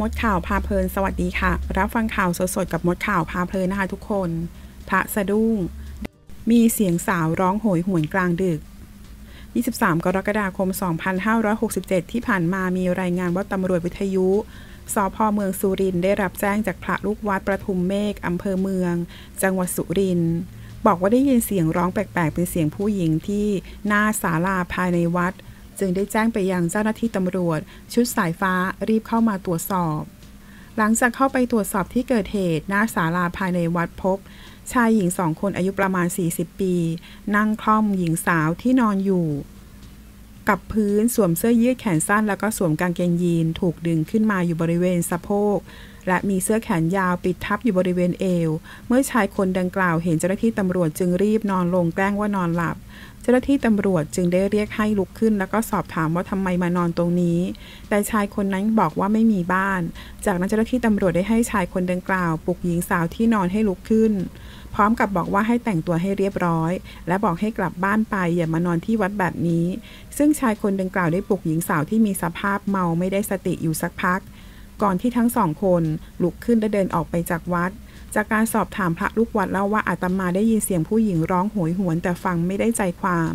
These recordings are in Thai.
มดข่าวพาเพลินสวัสดีค่ะ รับฟังข่าวสดๆกับมดข่าวพาเพลินนะคะทุกคน พระสะดุ้ง มีเสียงสาวร้องโหยหวนกลางดึก 23 กรกฎาคม 2567 ที่ผ่านมามีรายงานว่าตำรวจวิทยุสพเมืองสุรินได้รับแจ้งจากพระลูกวัดประทุมเมฆอำเภอเมือง จังหวัดสุรินทร์บอกว่าได้ยินเสียงร้องแปลกๆ เป็นเสียงผู้หญิงที่หน้าศาลาภายในวัด จึงได้แจ้งไปยังเจ้าหน้าที่ตำรวจ ชุดสายฟ้ารีบเข้ามาตรวจสอบ หลังจากเข้าไปตรวจสอบที่เกิดเหตุหน้าศาลาภายในวัดพบ ชายหญิงสองคนอายุประมาณ 40 ปี นั่งคล่อมหญิงสาวที่นอนอยู่ กับพื้นสวมเสื้อยืดแขนสั้นแล้วก็สวมกางเกงยีนถูกดึงขึ้นมาอยู่บริเวณสะโพกและมีเสื้อแขนยาวปิดทับอยู่บริเวณเอว เมื่อชายคนดังกล่าวเห็นเจ้าหน้าที่ตำรวจจึงรีบนอนลงแกล้งว่านอนหลับ เจ้าหน้าที่ตำรวจจึงได้เรียกให้ลุกขึ้น แล้วก็สอบถามว่าทำไมมานอนตรงนี้ แต่ชายคนนั้นบอกว่าไม่มีบ้าน จากนั้นเจ้าหน้าที่ตำรวจได้ให้ชายคนดังกล่าวปลุกหญิงสาวที่นอนให้ลุกขึ้น พร้อมกับบอกว่าให้แต่งตัวให้เรียบร้อย และบอกให้กลับบ้านไปอย่ามานอนที่วัดแบบนี้ ซึ่งชายคนดังกล่าวได้ปลุกหญิงสาวที่มีสภาพเมาไม่ได้สติอยู่สักพัก ก่อนที่ทั้งสองคนลุกขึ้นและเดินออกไปจากวัด จากการสอบถามพระลูกวัดเล่าว่าอาตมาได้ยินเสียงผู้หญิงร้องโหยหวนแต่ฟังไม่ได้ใจความ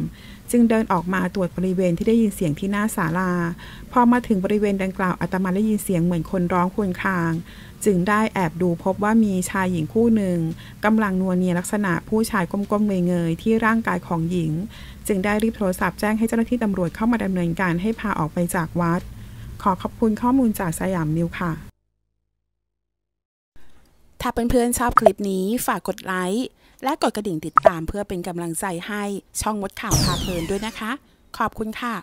จึงเดินออกมาตรวจบริเวณที่ได้ยินเสียงที่หน้าศาลา พอมาถึงบริเวณดังกล่าวอาตมาได้ยินเสียงเหมือนคนร้องควญคาง จึงได้แอบดูพบว่ามีชายหญิงคู่หนึ่งกำลังนัวเนียลักษณะผู้ชายก้มๆเงยๆที่ร่างกายของหญิง จึงได้รีบโทรศัพท์แจ้งให้เจ้าหน้าที่ตำรวจเข้ามาดำเนินการให้พาออกไปจากวัด ขอขอบคุณข้อมูลจากสยามนิวค่ะ ถ้าเพื่อนๆชอบคลิปนี้ฝากกดไลค์และกดกระดิ่งติดตามเพื่อเป็นกำลังใจให้ช่องมดข่าวพาเพลินด้วยนะคะ ขอบคุณค่ะ